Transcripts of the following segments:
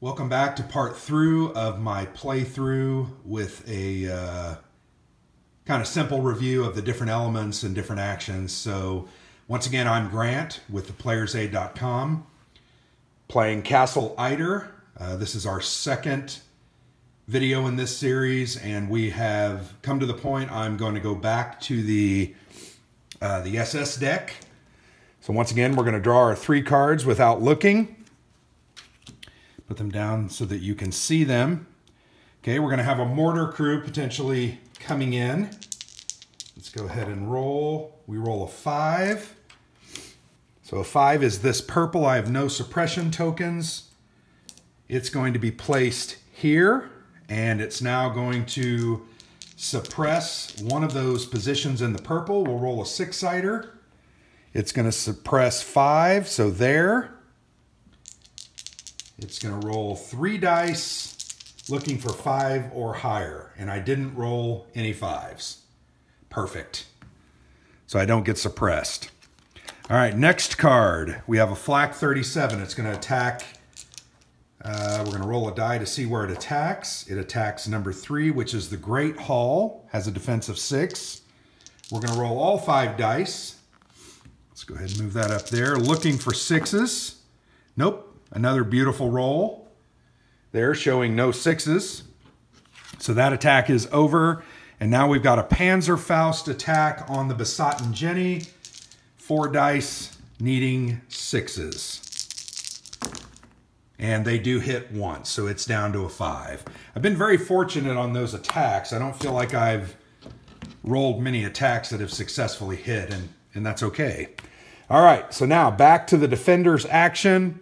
Welcome back to part through of my playthrough with a uh, kind of simple review of the different elements and different actions. So once again, I'm Grant with theplayersaid.com playing Castle Itter. Uh, this is our second video in this series and we have come to the point I'm going to go back to the uh, the SS deck. So once again, we're going to draw our three cards without looking. Put them down so that you can see them. Okay, we're to have a mortar crew potentially coming in. Let's go ahead and roll. We roll a five. So a five is this purple. I have no suppression tokens. It's going to be placed here, and it's now going to suppress one of those positions in the purple. We'll roll a six-sider. It's going to suppress five, so there. It's going to roll three dice looking for five or higher. And I didn't roll any fives. Perfect. So I don't get suppressed. All right, next card. We have a flak 37. It's going to attack. Uh, we're going to roll a die to see where it attacks. It attacks number three, which is the Great Hall. Has a defense of six. We're going to roll all five dice. Let's go ahead and move that up there. Looking for sixes. Nope. Another beautiful roll there showing no sixes. So that attack is over. And now we've got a Panzerfaust attack on the Besotten Jenny. Four dice needing sixes. And they do hit once, so it's down to a five. I've been very fortunate on those attacks. I don't feel like I've rolled many attacks that have successfully hit, and, and that's okay. All right, so now back to the defender's action.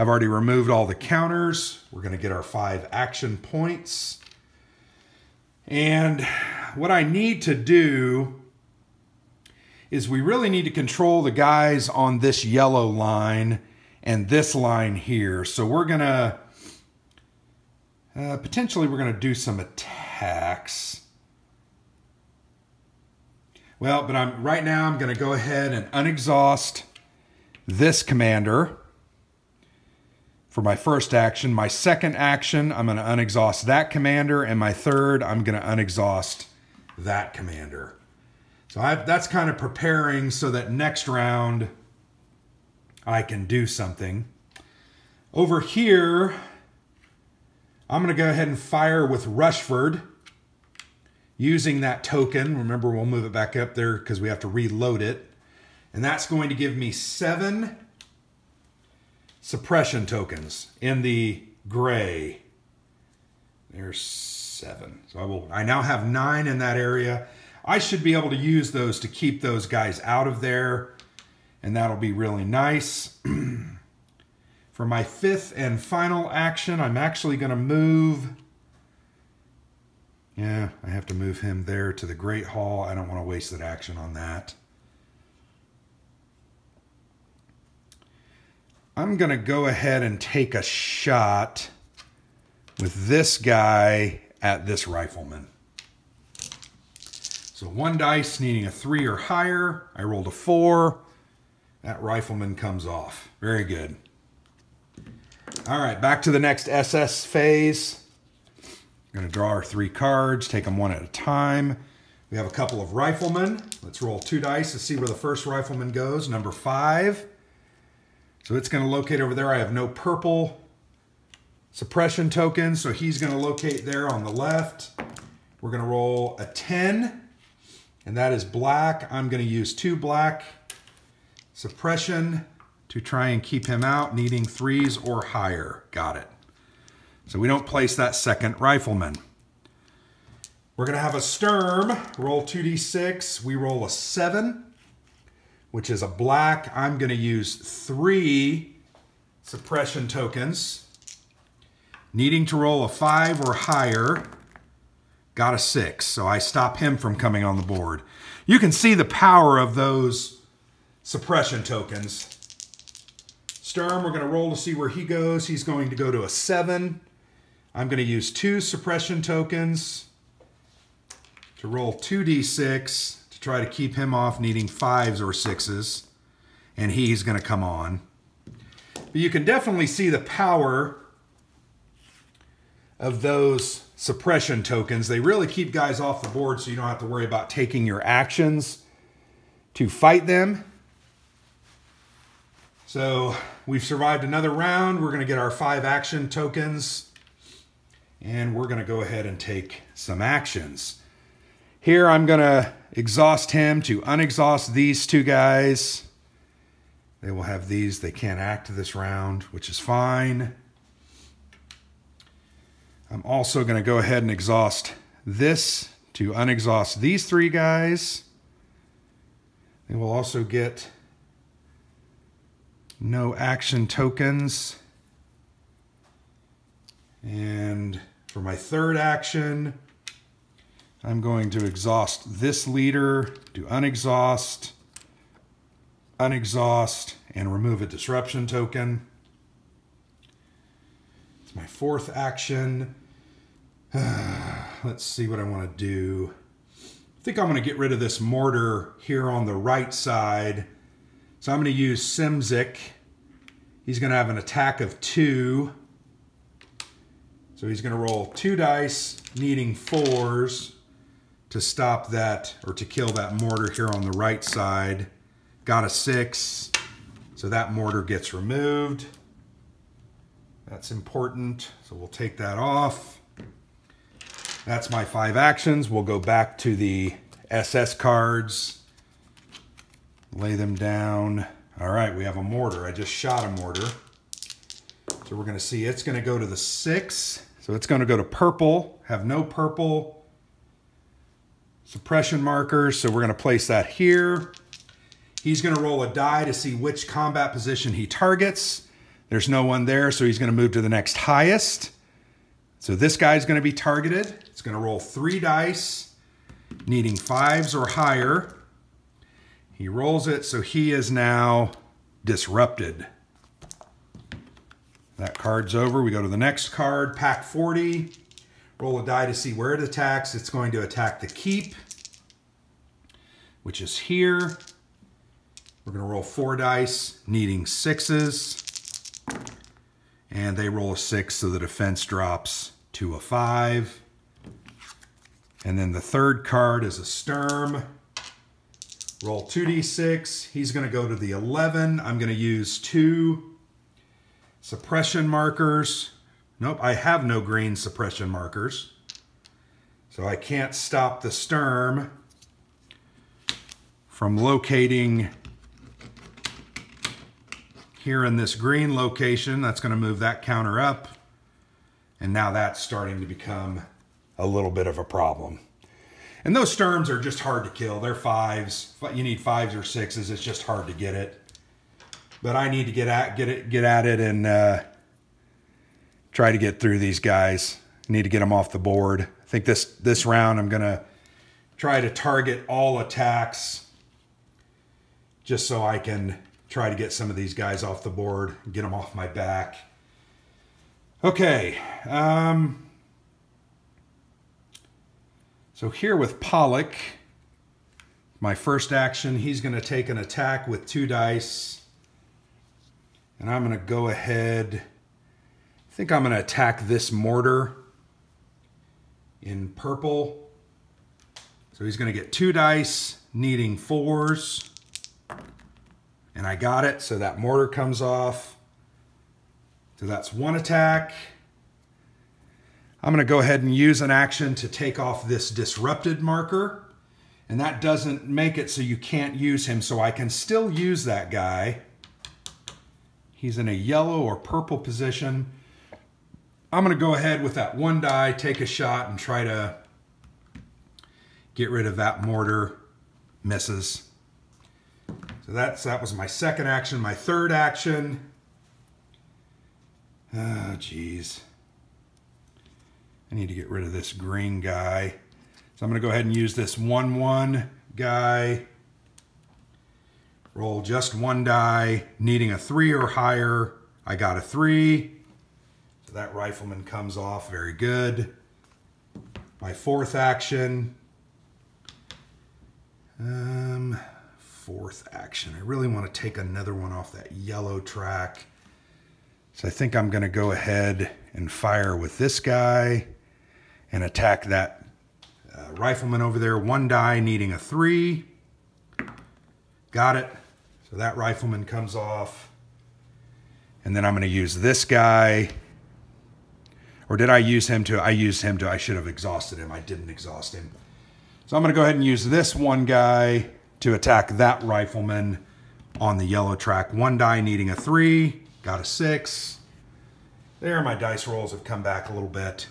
I've already removed all the counters. We're going to get our five action points. And what I need to do is we really need to control the guys on this yellow line and this line here. So we're going to, uh, potentially we're to do some attacks. Well, but I'm right now I'm going to go ahead and unexhaust this commander for my first action. My second action, I'm going to unexhaust that commander. And my third, I'm going to unexhaust that commander. So I've, that's kind of preparing so that next round I can do something. Over here, I'm going to go ahead and fire with Rushford using that token. Remember, we'll move it back up there because we have to reload it. And that's going to give me seven suppression tokens in the gray. There's seven. So I will I now have nine in that area. I should be able to use those to keep those guys out of there. And that'll be really nice. For my fifth and final action, I'm actually going to move... Yeah, I have to move him there to the Great Hall. I don't want to waste that action on that. I'm going to go ahead and take a shot with this guy at this rifleman. So one dice needing a three or higher. I rolled a four. That rifleman comes off. Very good. All right, back to the next SS phase. I'm going to draw our three cards, take them one at a time. We have a couple of riflemen. Let's roll two dice to see where the first rifleman goes. Number five. So it's going to locate over there. I have no purple suppression tokens, so he's going to locate there on the left. We're going to roll a 10, and that is black. I'm going to use two black suppression to try and keep him out, needing threes or higher. Got it. So we don't place that second rifleman. We're going to have a Sturm, roll 2d6. We roll a 7 which is a black. I'm going to use three suppression tokens. Needing to roll a five or higher, got a six. So I stop him from coming on the board. You can see the power of those suppression tokens. Sturm, we're going to roll to see where he goes. He's going to go to a seven. I'm going to use two suppression tokens to roll 2d6 try to keep him off needing fives or sixes. And he's going to come on. But you can definitely see the power of those suppression tokens. They really keep guys off the board so you don't have to worry about taking your actions to fight them. So we've survived another round. We're going to get our five action tokens and we're going to go ahead and take some actions. Here I'm going to exhaust him to unexhaust these two guys. They will have these. They can't act this round, which is fine. I'm also going to go ahead and exhaust this to unexhaust these three guys. They will also get no action tokens. And for my third action, I'm going to exhaust this leader, do unexhaust, unexhaust, and remove a disruption token. It's my fourth action. Let's see what I want to do. I think I'm going to get rid of this mortar here on the right side. So I'm going to use Simzik. He's going to have an attack of two. So he's going to roll two dice, needing fours to stop that or to kill that mortar here on the right side. Got a six, so that mortar gets removed. That's important, so we'll take that off. That's my five actions. We'll go back to the SS cards, lay them down. All right, we have a mortar. I just shot a mortar. So we're gonna see it's gonna go to the six. So it's to go to purple, have no purple suppression markers. So we're going to place that here. He's going to roll a die to see which combat position he targets. There's no one there, so he's going to move to the next highest. So this guy's going to be targeted. It's going to roll three dice, needing fives or higher. He rolls it, so he is now disrupted. That card's over. We go to the next card, Pak 40. Roll a die to see where it attacks. It's going to attack the keep, which is here. We're going to roll four dice, needing sixes. And they roll a six, so the defense drops to a five. And then the third card is a Sturm. Roll 2d6. He's going to go to the 11. I'm going to use two Suppression markers. Nope, I have no green suppression markers. So I can't stop the Sturm from locating here in this green location. That's going to move that counter up. And now that's starting to become a little bit of a problem. And those Sturms are just hard to kill. They're fives. You need fives or sixes. It's just hard to get it but I need to get at get it get at it and uh, try to get through these guys. Need to get them off the board. I think this this round I'm gonna try to target all attacks just so I can try to get some of these guys off the board, get them off my back. Okay. Um, so here with Pollock, my first action, he's going to take an attack with two dice. And I'm going to go ahead, think I'm going to attack this mortar in purple. So he's going to get two dice, needing fours. And I got it, so that mortar comes off. So that's one attack. I'm going to go ahead and use an action to take off this disrupted marker. And that doesn't make it so you can't use him, so I can still use that guy. He's in a yellow or purple position. I'm going to go ahead with that one die, take a shot, and try to get rid of that mortar. Misses. So that's that was my second action. My third action. Ah, oh, geez. I need to get rid of this green guy. So I'm going to go ahead and use this 1-1 guy. Roll just one die, needing a 3 or higher. I got a 3 that rifleman comes off very good. My fourth action. Um, fourth action. I really want to take another one off that yellow track. So I think I'm going to go ahead and fire with this guy and attack that uh, rifleman over there. One die needing a three. Got it. So that rifleman comes off. And then I'm going to use this guy. Or did I use him to? I used him to. I should have exhausted him. I didn't exhaust him. So I'm going to go ahead and use this one guy to attack that rifleman on the yellow track. One die needing a three. Got a six. There, my dice rolls have come back a little bit.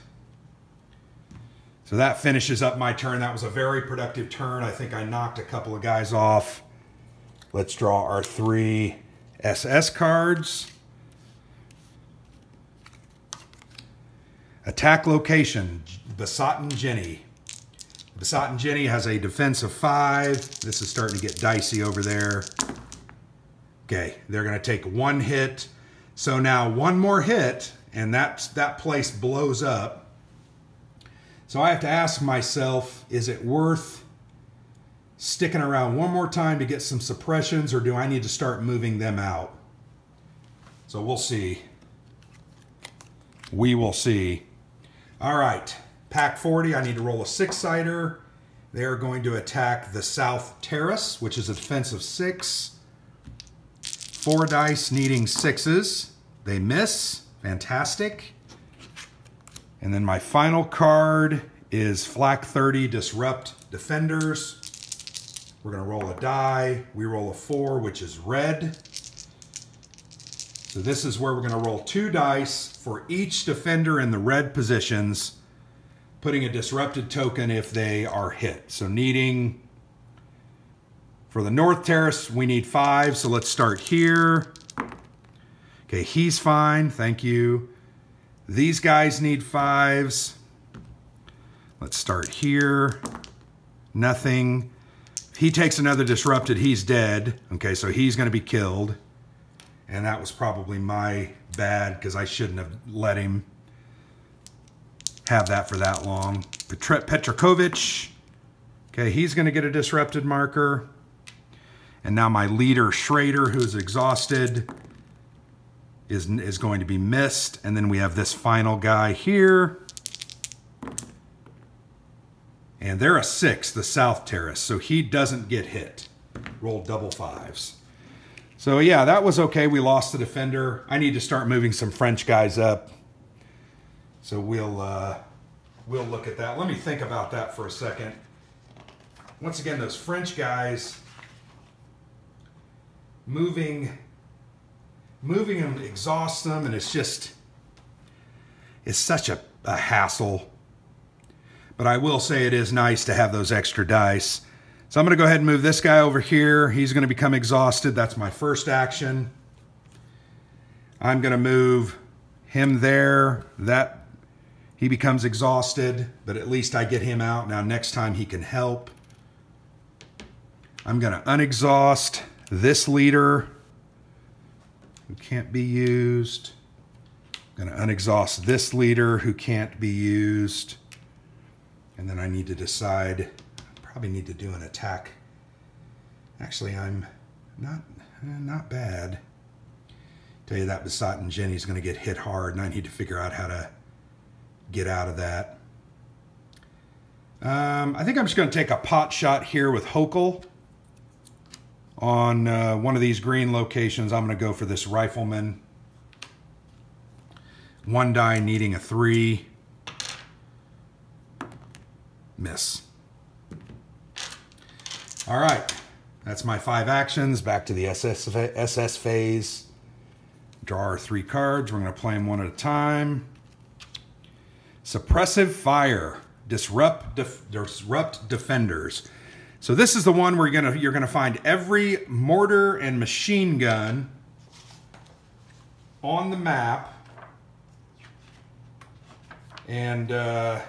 So that finishes up my turn. That was a very productive turn. I think I knocked a couple of guys off. Let's draw our three SS cards. Attack location, Besotten Jenny. Besotten Jenny has a defense of five. This is starting to get dicey over there. Okay, they're gonna take one hit. So now one more hit and that, that place blows up. So I have to ask myself, is it worth sticking around one more time to get some suppressions or do I need to start moving them out? So we'll see. We will see. All right, Pak 40, I need to roll a six-sider. They're going to attack the South Terrace, which is a defense of six. Four dice needing sixes. They miss. Fantastic. And then my final card is Flak 30 Disrupt Defenders. We're going to roll a die. We roll a four, which is red. So this is where we're going to roll two dice for each defender in the red positions, putting a disrupted token if they are hit. So needing, for the North Terrace, we need five. So let's start here. Okay, he's fine. Thank you. These guys need fives. Let's start here. Nothing. He takes another disrupted, he's dead. Okay, so he's going to be killed. And that was probably my bad because I shouldn't have let him have that for that long. Petr Petrokovich. Okay, he's going to get a disrupted marker. And now my leader, Schrader, who's exhausted is, is going to be missed. And then we have this final guy here. And they're a six, the South Terrace, so he doesn't get hit. Roll double fives. So yeah, that was okay. We lost the defender. I need to start moving some French guys up. So we'll uh, we'll look at that. Let me think about that for a second. Once again, those French guys moving moving them exhausts them, and it's just, it's such a, a hassle. But I will say it is nice to have those extra dice. So I'm to go ahead and move this guy over here. He's to become exhausted. That's my first action. I'm to move him there. That he becomes exhausted, but at least I get him out. Now next time he can help. I'm to unexhaust this leader who can't be used. I'm to unexhaust this leader who can't be used. And then I need to decide, probably need to do an attack. Actually, I'm not, not bad. Tell you that Besotten Jenny's going to get hit hard, and I need to figure out how to get out of that. Um, I think I'm just going to take a pot shot here with Hokel on uh, one of these green locations, I'm going to go for this rifleman. One die needing a three. Miss. All right, that's my five actions. Back to the SS, SS phase. Draw our three cards. We're going to play them one at a time. Suppressive fire. Disrupt, def, disrupt defenders. So this is the one where you're gonna you're gonna find every mortar and machine gun on the map, and uh,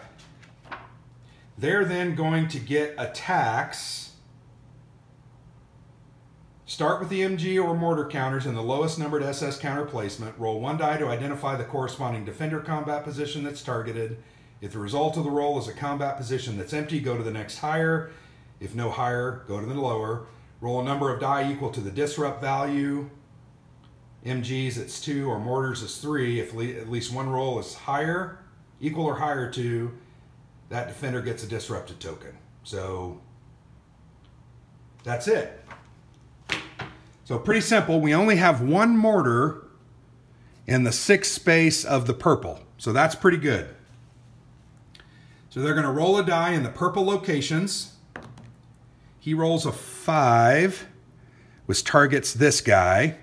they're then going to get attacks. Start with the MG or mortar counters in the lowest numbered SS counter placement. Roll one die to identify the corresponding defender combat position that's targeted. If the result of the roll is a combat position that's empty, go to the next higher. If no higher, go to the lower. Roll a number of die equal to the disrupt value. MGs it's two, or mortars it's three. If le- at least one roll is higher, equal or higher to, that defender gets a disrupted token. So that's it. So pretty simple. We only have one mortar in the sixth space of the purple. So that's pretty good. So they're going to roll a die in the purple locations. He rolls a five, which targets this guy.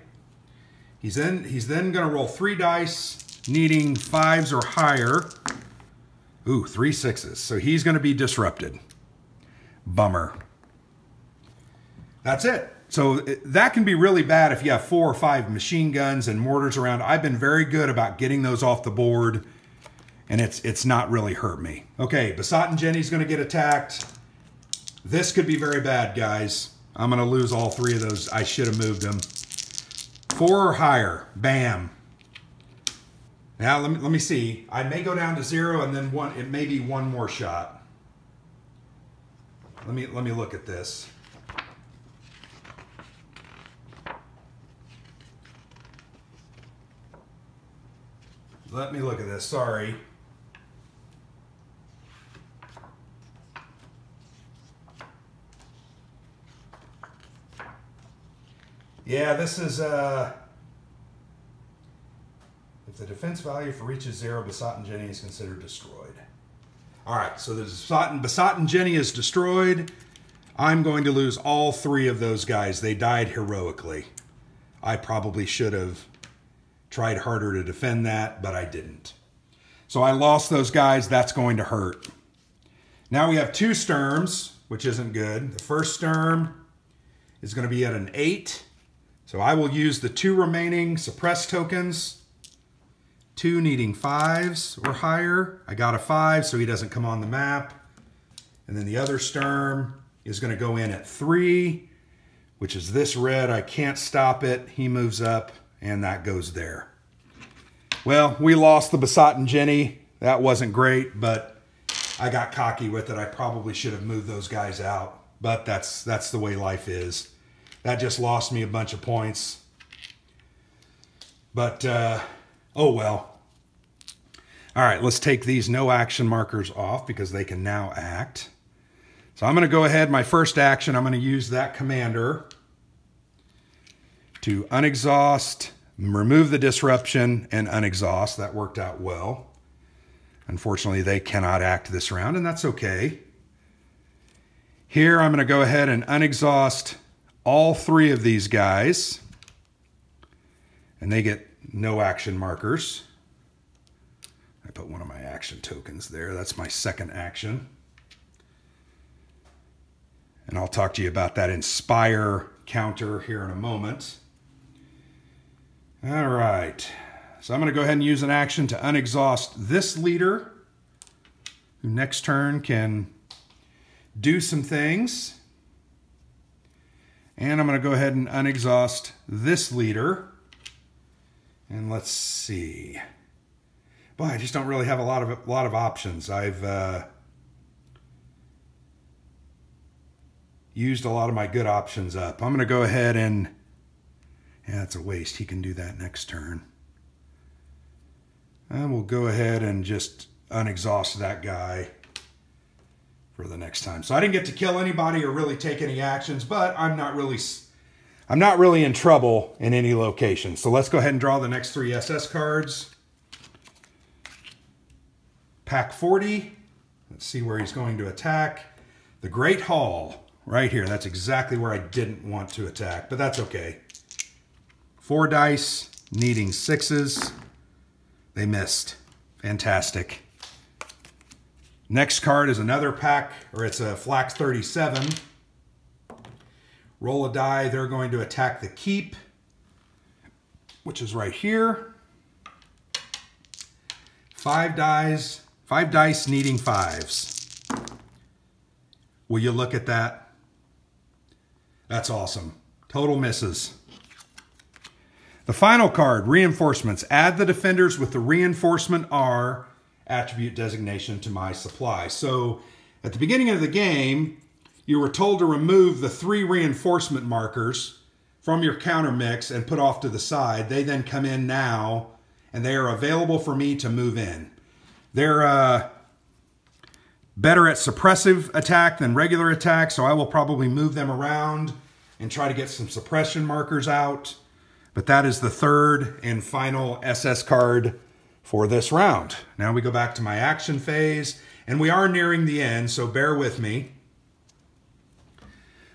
He's then he's then going to roll three dice, needing fives or higher. Ooh, three sixes. So he's going to be disrupted. Bummer. That's it. So uh, that can be really bad if you have four or five machine guns and mortars around. I've been very good about getting those off the board, and it's it's not really hurt me. Okay, Besotten Jenny's to get attacked. This could be very bad, guys. I'm to lose all three of those. I should have moved them. Four or higher. Bam. Now, let me, let me see. I may go down to zero, and then one. It may be one more shot. Let me let me look at this. Let me look at this. Sorry. Yeah, this is uh if the defense value for reaches zero, Besotten Jenny is considered destroyed. All right, so the Besotten, Besotten Jenny is destroyed. I'm going to lose all three of those guys. They died heroically. I probably should have tried harder to defend that, but I didn't. So I lost those guys. That's going to hurt. Now we have two Sturms, which isn't good. The first Sturm is going to be at an 8. So I will use the two remaining suppress tokens. Two needing 5s or higher. I got a 5, so he doesn't come on the map. And then the other Sturm is going to go in at 3, which is this red. I can't stop it. He moves up and that goes there. Well, we lost the Besotten Jenny. That wasn't great, but I got cocky with it. I probably should have moved those guys out, but that's that's the way life is. That just lost me a bunch of points. But uh, oh well. All right, let's take these no action markers off because they can now act. So I'm going to go ahead. My first action, I'm going to use that commander to unexhaust, remove the disruption, and unexhaust. That worked out well. Unfortunately, they cannot act this round, and that's okay. Here, I'm going to go ahead and unexhaust all three of these guys, and they get no action markers. I put one of my action tokens there. That's my second action. And I'll talk to you about that Inspire counter here in a moment. All right. So I'm going to go ahead and use an action to unexhaust this leader, who next turn can do some things. And I'm going to go ahead and unexhaust this leader. And let's see. Boy, I just don't really have a lot of a lot of options. I've uh, used a lot of my good options up. I'm going to go ahead and yeah, it's a waste. He can do that next turn. And we'll go ahead and just unexhaust that guy for the next time. So I didn't get to kill anybody or really take any actions, but I'm not really I'm not really in trouble in any location. So let's go ahead and draw the next three SS cards. Pak 40. Let's see where he's going to attack. The Great Hall, right here. That's exactly where I didn't want to attack, but that's okay. Four dice, needing sixes. They missed. Fantastic. Next card is another pack, or it's a Flak 37. Roll a die, they're going to attack the keep, which is right here. Five dice, five dice needing fives. Will you look at that? That's awesome. Total misses. The final card, Reinforcements. Add the defenders with the Reinforcement R attribute designation to my supply. So at the beginning of the game, you were told to remove the three reinforcement markers from your counter mix and put off to the side. They then come in now and they are available for me to move in. They're uh, better at suppressive attack than regular attack, so I will probably move them around and try to get some suppression markers out. But that is the third and final SS card for this round. Now we go back to my action phase, and we are nearing the end, so bear with me.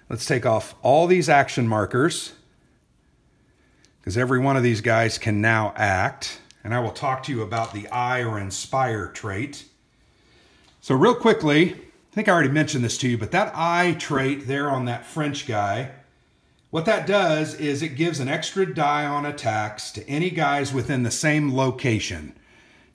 Let's take off all these action markers because every one of these guys can now act. And I will talk to you about the eye or inspire trait. So real quickly, I think I already mentioned this to you, but that eye trait there on that French guy, what that does is it gives an extra die on attacks to any guys within the same location.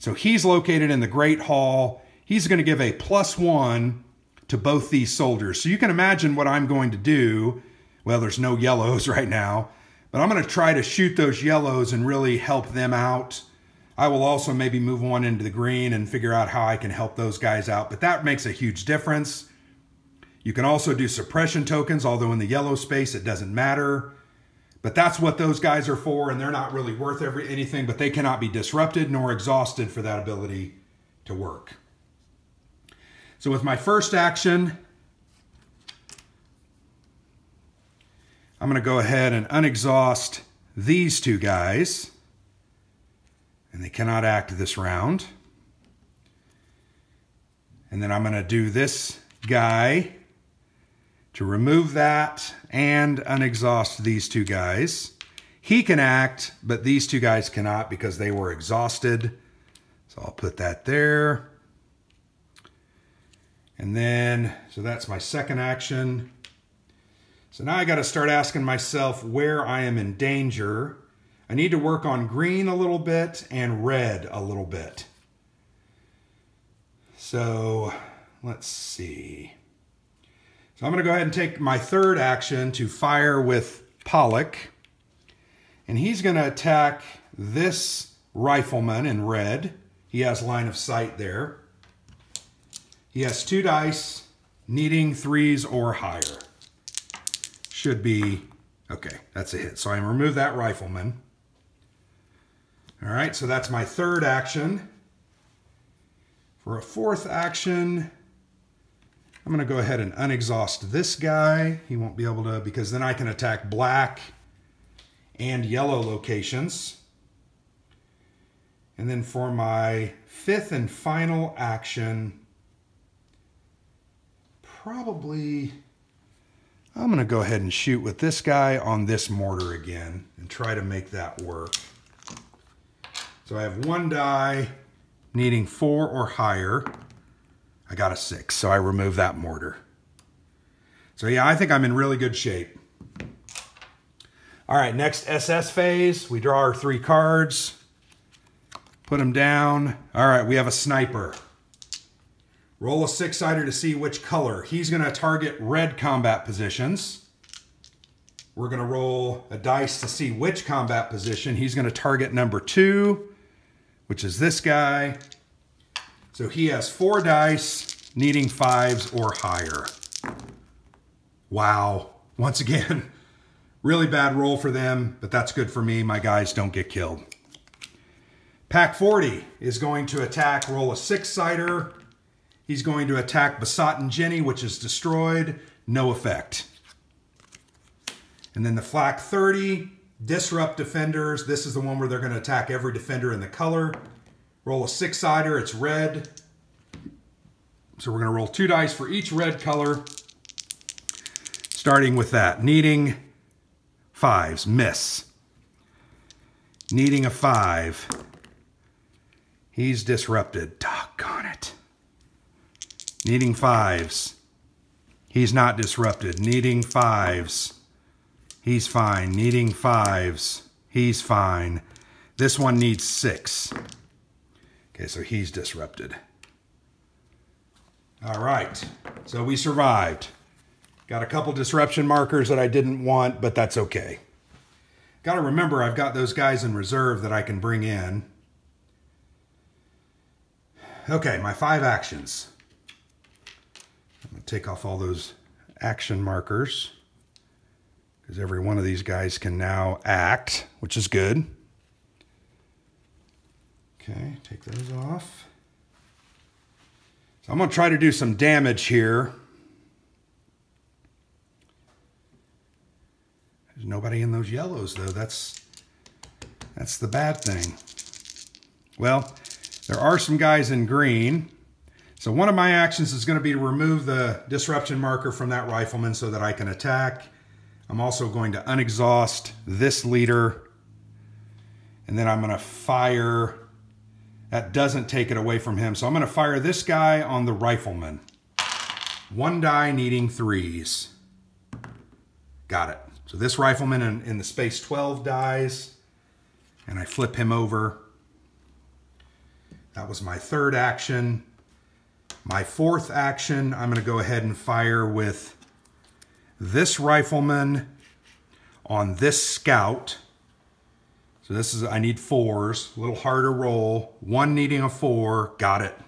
So he's located in the Great Hall. He's going to give a plus one to both these soldiers. So you can imagine what I'm going to do. Well, there's no yellows right now, but I'm going to try to shoot those yellows and really help them out I will also maybe move one into the green and figure out how I can help those guys out, but that makes a huge difference. You can also do suppression tokens, although in the yellow space it doesn't matter. But that's what those guys are for, and they're not really worth every, anything, but they cannot be disrupted nor exhausted for that ability to work. So with my first action, I'm going to go ahead and unexhaust these two guys and they cannot act this round. And then I'm going to do this guy to remove that and unexhaust these two guys. He can act, but these two guys cannot because they were exhausted. So I'll put that there. And then, so that's my second action. So now I got to start asking myself where I am in danger. I need to work on green a little bit and red a little bit. So let's see. So I'm going to go ahead and take my third action to fire with Pollock. And he's going to attack this rifleman in red. He has line of sight there. He has two dice, needing threes or higher. Should be, okay, that's a hit. So I remove that rifleman. All right, so that's my third action. For a fourth action, I'm going to go ahead and unexhaust this guy. He won't be able to, because then I can attack black and yellow locations. And then for my fifth and final action, probably I'm going to go ahead and shoot with this guy on this mortar again and try to make that work. So I have one die needing four or higher. I got a six, so I remove that mortar. So yeah, I think I'm in really good shape. All right, next SS phase, we draw our three cards, put them down. All right, we have a sniper. Roll a six-sider to see which color. He's gonna target red combat positions. We're gonna roll a dice to see which combat position. He's gonna target number two which is this guy. So he has four dice, needing fives or higher. Wow. Once again, really bad roll for them, but that's good for me. My guys don't get killed. Pak 40 is going to attack, roll a six-sider. He's going to attack Besotten Jenny, which is destroyed. No effect. And then the Flak 30 Disrupt defenders. This is the one where they're going to attack every defender in the color. Roll a six-sider. It's red. So we're to roll two dice for each red color. Starting with that. Needing fives. Miss. Needing a five. He's disrupted. Doggone it. Needing fives. He's not disrupted. Needing fives. He's fine. Needing fives. He's fine. This one needs six. Okay, so he's disrupted. All right, so we survived. Got a couple disruption markers that I didn't want, but that's okay. Got to remember I've got those guys in reserve that I can bring in. Okay, my five actions. I'm going to take off all those action markers because every one of these guys can now act, which is good. Okay, take those off. So I'm going to try to do some damage here. There's nobody in those yellows, though. That's, that's the bad thing. Well, there are some guys in green. So one of my actions is going to be to remove the disruption marker from that rifleman so that I can attack. I'm also going to unexhaust this leader. And then I'm going to fire. That doesn't take it away from him. So I'm going to fire this guy on the rifleman. One die needing threes. Got it. So this rifleman in, in the space 12 dies. And I flip him over. That was my third action. My fourth action, I'm going to go ahead and fire with this rifleman on this scout. So this is, I need fours, a little harder roll. One needing a four, got it.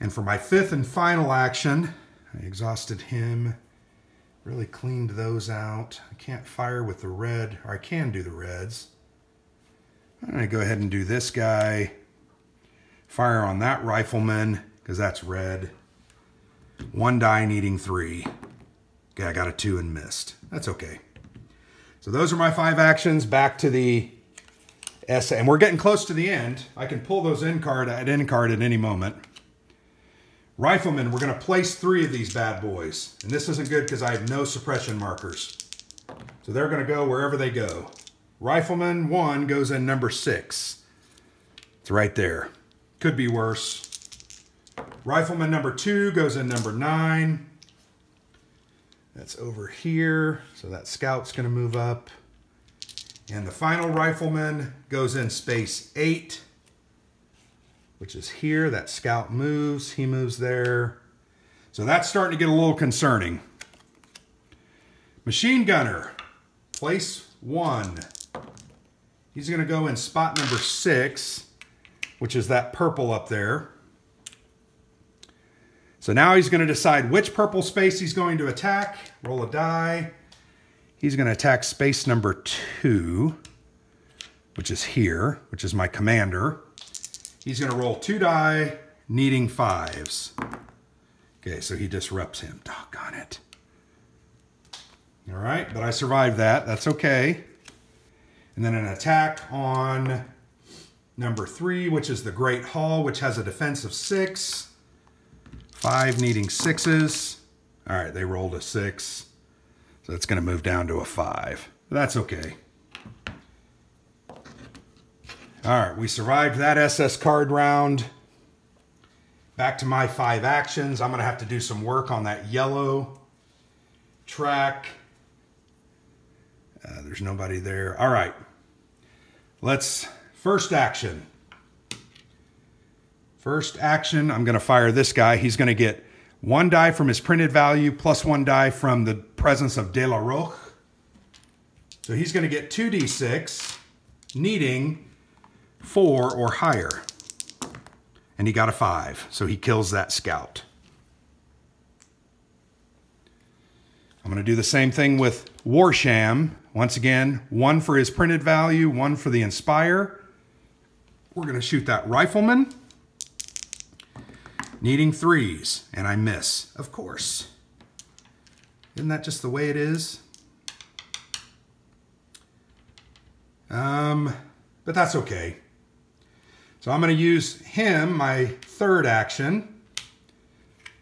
And for my fifth and final action, I exhausted him, really cleaned those out. I can't fire with the red, or I can do the reds. I'm gonna go ahead and do this guy. Fire on that rifleman, because that's red. One die needing three. Okay, I got a two and missed. That's okay. So those are my five actions. Back to the S, and we're getting close to the end. I can pull those in card at in card at any moment. Rifleman, we're going to place three of these bad boys. And this isn't good because I have no suppression markers. So they're going to go wherever they go. Rifleman 1 goes in number 6. It's right there. Could be worse. Rifleman number 2 goes in number 9. That's over here. So that scout's going to move up. And the final rifleman goes in space 8, which is here. That scout moves. He moves there. So that's starting to get a little concerning. Machine gunner, place 1. He's going to go in spot number six, which is that purple up there. So now he's going to decide which purple space he's going to attack. Roll a die. He's going to attack space number two, which is here, which is my commander. He's going to roll two die, needing fives. Okay, so he disrupts him. Doggone it. All right, but I survived that. That's okay. And then an attack on number three, which is the Great Hall, which has a defense of six. Five needing sixes. All right, they rolled a six. So it's going to move down to a five. That's okay. All right, we survived that SS card round. Back to my five actions. I'm going to have to do some work on that yellow track. Uh, there's nobody there. All right. Let's, first action. First action, I'm going to fire this guy. He's going to get one die from his printed value plus one die from the presence of De La Roche. So he's going to get 2d6, needing four or higher. And he got a five, so he kills that scout. I'm going to do the same thing with Warsham. Once again, one for his printed value, one for the Inspire. We're going to shoot that Rifleman. Needing threes, and I miss, of course. Isn't that just the way it is? Um, but that's okay. So I'm going to use him, my third action.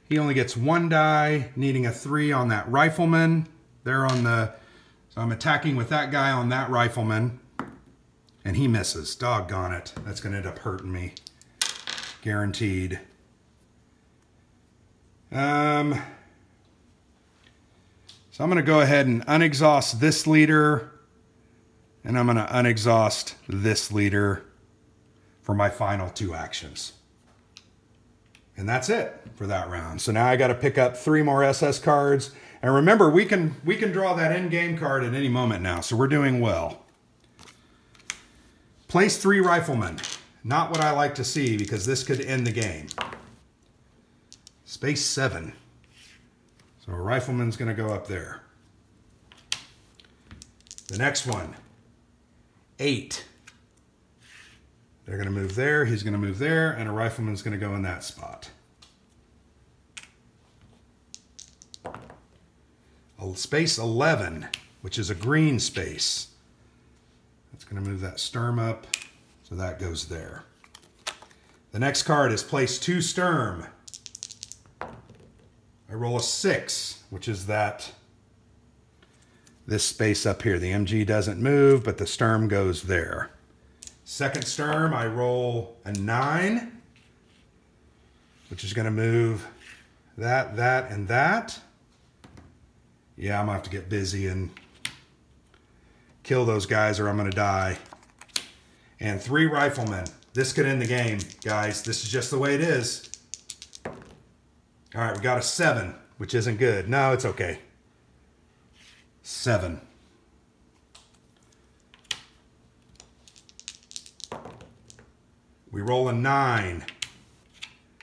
He only gets one die, needing a three on that rifleman. There on the, so I'm attacking with that guy on that rifleman. And he misses. Doggone it. That's going to end up hurting me. Guaranteed. Um, so I'm going to go ahead and unexhaust this leader. And I'm going to unexhaust this leader for my final two actions. And that's it for that round. So now I got to pick up three more SS cards. And remember, we can we can draw that in-game card at any moment now, so we're doing well. Place three riflemen. Not what I like to see because this could end the game. Space seven. So a rifleman's going to go up there. The next one, eight. They're going to move there, he's going to move there, and a rifleman's going to go in that spot. Space 11, which is a green space. That's going to move that sturm up, so that goes there. The next card is place two sturm. I roll a six, which is that this space up here. The MG doesn't move, but the sturm goes there. Second sturm, I roll a nine, which is going to move that, that, and that. Yeah, I'm to have to get busy and kill those guys or I'm going to die. And three riflemen. This could end the game, guys. This is just the way it is. All right, we got a seven, which isn't good. No, it's okay. Seven. We roll a nine,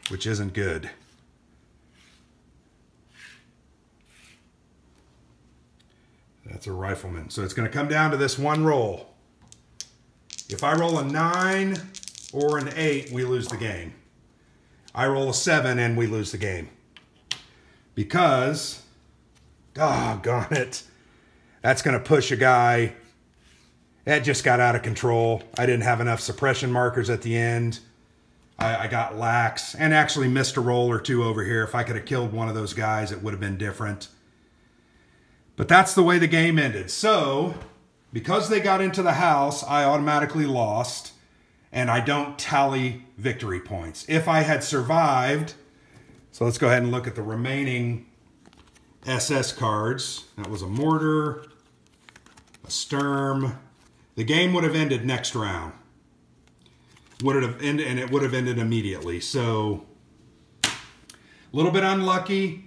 which isn't good. That's a rifleman. So it's going to come down to this one roll. If I roll a nine or an eight, we lose the game. I roll a seven and we lose the game. Because, doggone it, that's going to push a guy that just got out of control. I didn't have enough suppression markers at the end. I, I, got lax and actually missed a roll or two over here. If I could have killed one of those guys, it would have been different. But that's the way the game ended. So, because they got into the house, I automatically lost, and I don't tally victory points. If I had survived, so let's go ahead and look at the remaining SS cards. That was a mortar, a sturm, the game would have ended next round. Would it have ended, and it would have ended immediately. So, a little bit unlucky.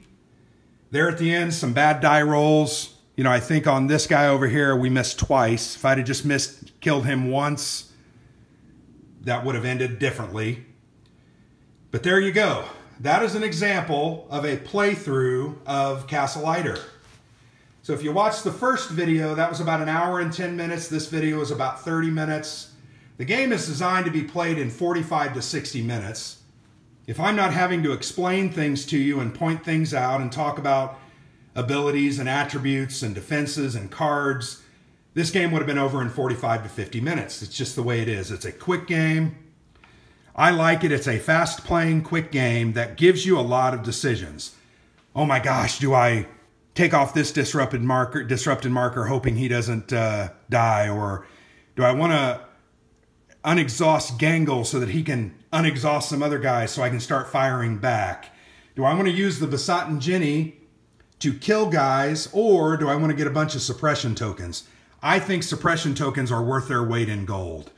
There at the end, some bad die rolls. You know, I think on this guy over here, we missed twice. If I'd have just missed, killed him once, that would have ended differently. But there you go. That is an example of a playthrough of Castle Itter. So if you watch the first video, that was about an hour and 10 minutes. This video is about 30 minutes. The game is designed to be played in 45 to 60 minutes. If I'm not having to explain things to you and point things out and talk about abilities and attributes and defenses and cards, this game would have been over in 45 to 50 minutes. It's just the way it is. It's a quick game. I like it. It's a fast playing, quick game that gives you a lot of decisions. Oh my gosh, do I take off this disrupted marker, disrupted marker, hoping he doesn't uh, die? Or do I want to unexhaust Gangl so that he can unexhaust some other guys so I can start firing back? Do I want to use the Besotten Jenny to kill guys, or do I want to get a bunch of suppression tokens? I think suppression tokens are worth their weight in gold.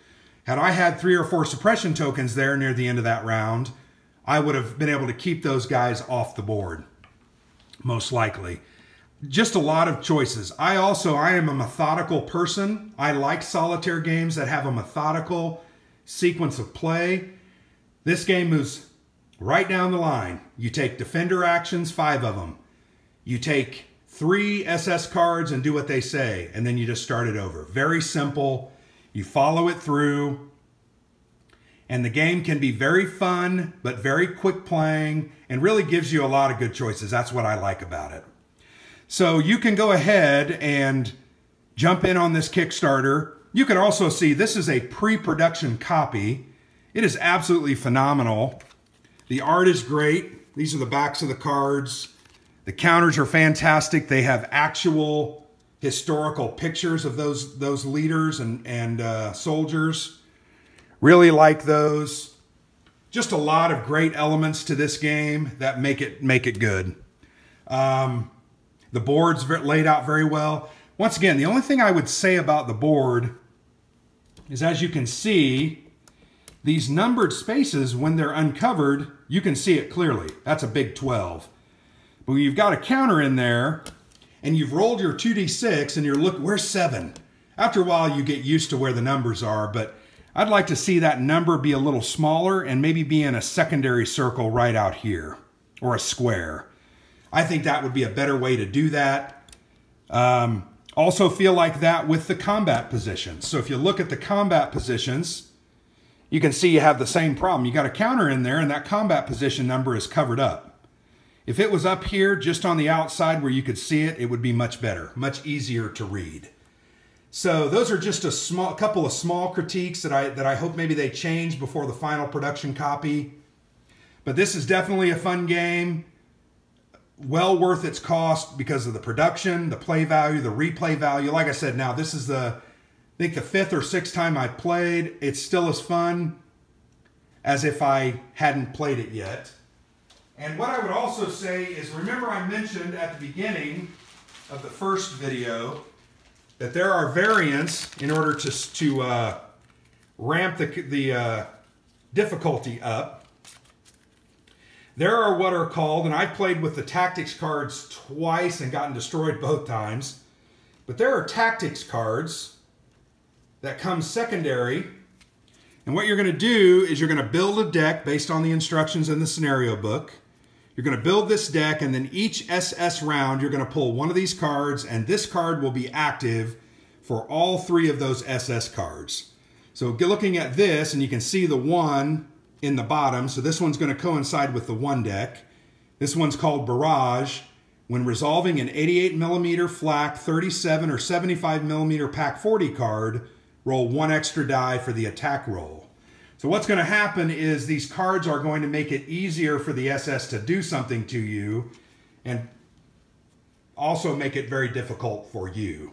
Had I had three or four suppression tokens there near the end of that round, I would have been able to keep those guys off the board, most likely just a lot of choices. I also I am a methodical person. I like solitaire games that have a methodical sequence of play. This game moves right down the line. You take defender actions, 5 of them. You take 3 SS cards and do what they say and then you just start it over. Very simple. You follow it through. And the game can be very fun, but very quick playing, and really gives you a lot of good choices. That's what I like about it. So you can go ahead and jump in on this Kickstarter. You can also see this is a pre-production copy. It is absolutely phenomenal. The art is great. These are the backs of the cards. The counters are fantastic. They have actual historical pictures of those, those leaders and, and uh, soldiers. Really like those. Just a lot of great elements to this game that make it make it good. Um, the board's laid out very well. Once again, the only thing I would say about the board is as you can see, these numbered spaces, when they're uncovered, you can see it clearly. That's a big 12. But when you've got a counter in there and you've rolled your 2d6 and you're look, where's 7? After a while, you get used to where the numbers are, but I'd like to see that number be a little smaller and maybe be in a secondary circle right out here or a square. I think that would be a better way to do that. Um, also feel like that with the combat positions. So if you look at the combat positions, you can see you have the same problem. You got a counter in there and that combat position number is covered up. If it was up here just on the outside where you could see it, it would be much better, much easier to read. So those are just a small couple of small critiques that I that I hope maybe they change before the final production copy. But this is definitely a fun game well worth its cost because of the production, the play value, the replay value. Like I said, now this is the, I think the fifth or sixth time I played. It's still as fun as if I hadn't played it yet. And what I would also say is, remember I mentioned at the beginning of the first video that there are variants in order to, to uh, ramp the, the uh, difficulty up. There are what are called, and I've played with the tactics cards twice and gotten destroyed both times, but there are tactics cards that come secondary. And what you're going to do is you're going to build a deck based on the instructions in the scenario book. You're going to build this deck, and then each SS round, you're going to pull one of these cards, and this card will be active for all three of those SS cards. So get looking at this, and you can see the one in the bottom. So this one's going to coincide with the one deck. This one's called Barrage. When resolving an 88 millimeter flak 37 or 75 millimeter Pak 40 card, roll one extra die for the attack roll. So what's going to happen is these cards are going to make it easier for the SS to do something to you and also make it very difficult for you.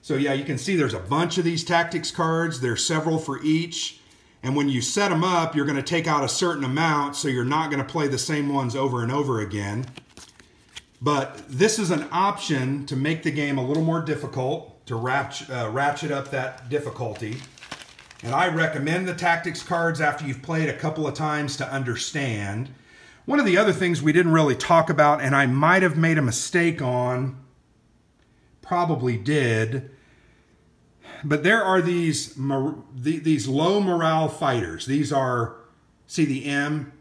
So yeah, you can see there's a bunch of these tactics cards. There's several for each. And when you set them up, you're going to take out a certain amount, so you're not going to play the same ones over and over again. But this is an option to make the game a little more difficult, to ratchet, uh, ratchet up that difficulty. And I recommend the tactics cards after you've played a couple of times to understand. One of the other things we didn't really talk about, and I might have made a mistake on, probably did, but there are these these low morale fighters. These are see the M.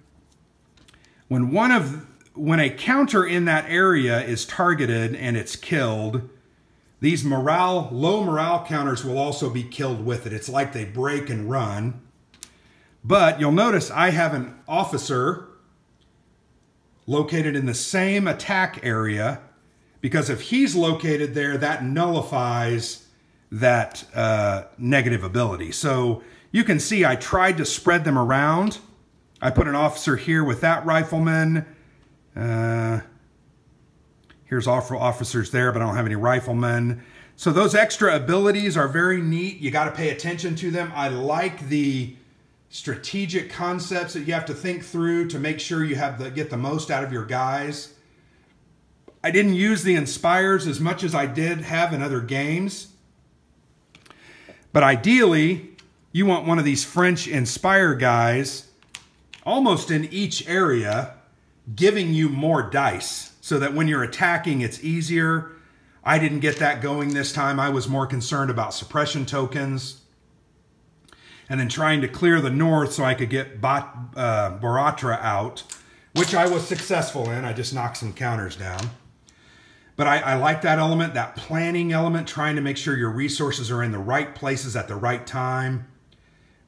When one of when a counter in that area is targeted and it's killed, these morale low morale counters will also be killed with it. It's like they break and run. But you'll notice I have an officer located in the same attack area because if he's located there, that nullifies that uh, negative ability. So you can see I tried to spread them around. I put an officer here with that rifleman. Uh, here's officers there, but I don't have any riflemen. So those extra abilities are very neat. You got to pay attention to them. I like the strategic concepts that you have to think through to make sure you have the get the most out of your guys. I didn't use the inspires as much as I did have in other games. But ideally, you want one of these French Inspire guys almost in each area giving you more dice so that when you're attacking, it's easier. I didn't get that going this time. I was more concerned about suppression tokens and then trying to clear the north so I could get Bat, uh, Borotra out, which I was successful in. I just knocked some counters down. But I, I, like that element, that planning element, trying to make sure your resources are in the right places at the right time.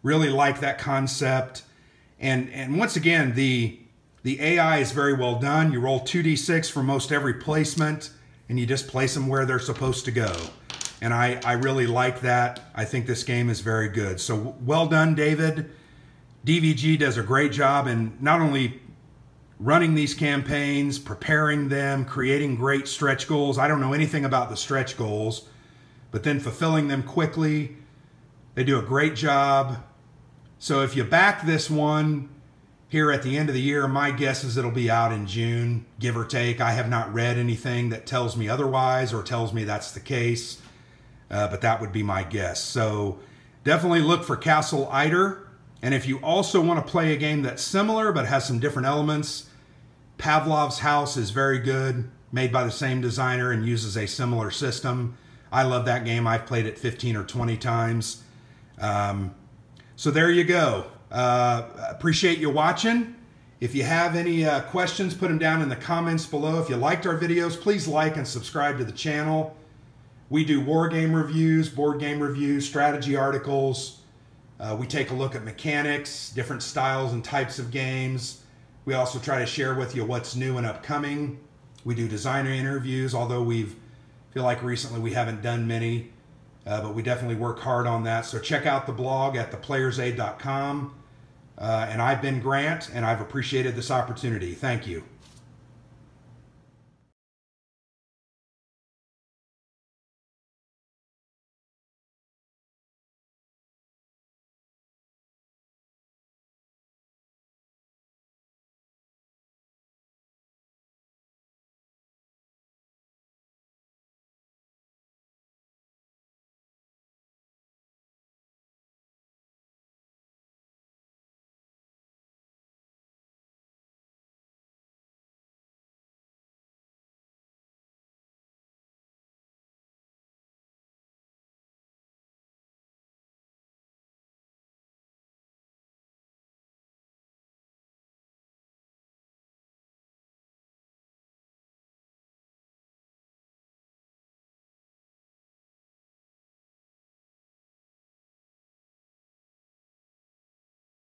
Really like that concept. And and once again, the the AI is very well done. You roll 2d6 for most every placement, and you just place them where they're supposed to go. And I, I really like that. I think this game is very good. So well done, David. DVG does a great job in not only running these campaigns, preparing them, creating great stretch goals. I don't know anything about the stretch goals, but then fulfilling them quickly. They do a great job. So if you back this one here at the end of the year, my guess is it'll be out in June, give or take. I have not read anything that tells me otherwise or tells me that's the case, uh, but that would be my guess. So definitely look for Castle Itter. And if you also want to play a game that's similar but has some different elements, Pavlov's House is very good, made by the same designer and uses a similar system. I love that game. I've played it 15 or 20 times. Um, so there you go. Uh, appreciate you watching. If you have any uh, questions, put them down in the comments below. If you liked our videos, please like and subscribe to the channel. We do war game reviews, board game reviews, strategy articles. Uh, we take a look at mechanics, different styles and types of games. We also try to share with you what's new and upcoming. We do designer interviews, although we've feel like recently we haven't done many, uh, but we definitely work hard on that. So check out the blog at theplayersaid.com. Uh, and I've been Grant, and I've appreciated this opportunity. Thank you.